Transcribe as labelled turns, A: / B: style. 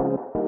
A: you.